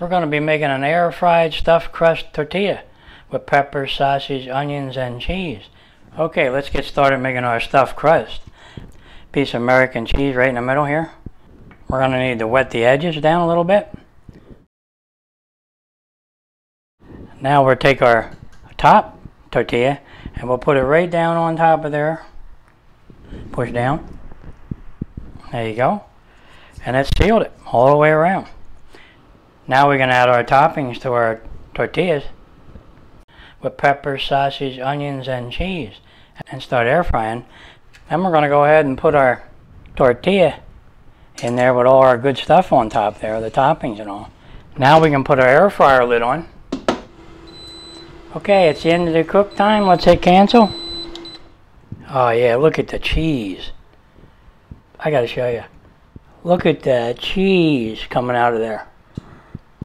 We're going to be making an air fried stuffed crust tortilla with peppers, sausage, onions, and cheese. Okay, let's get started making our stuffed crust. Piece of American cheese right in the middle here. We're going to need to wet the edges down a little bit. Now we'll take our top tortilla and we'll put it right down on top of there. Push down. There you go. And it sealed it all the way around. Now we're going to add our toppings to our tortillas with peppers, sausage, onions, and cheese and start air frying. Then we're going to go ahead and put our tortilla in there with all our good stuff on top there, the toppings and all. Now we can put our air fryer lid on. Okay, it's the end of the cook time. Let's hit cancel. Oh yeah, look at the cheese. I gotta show you. Look at the cheese coming out of there.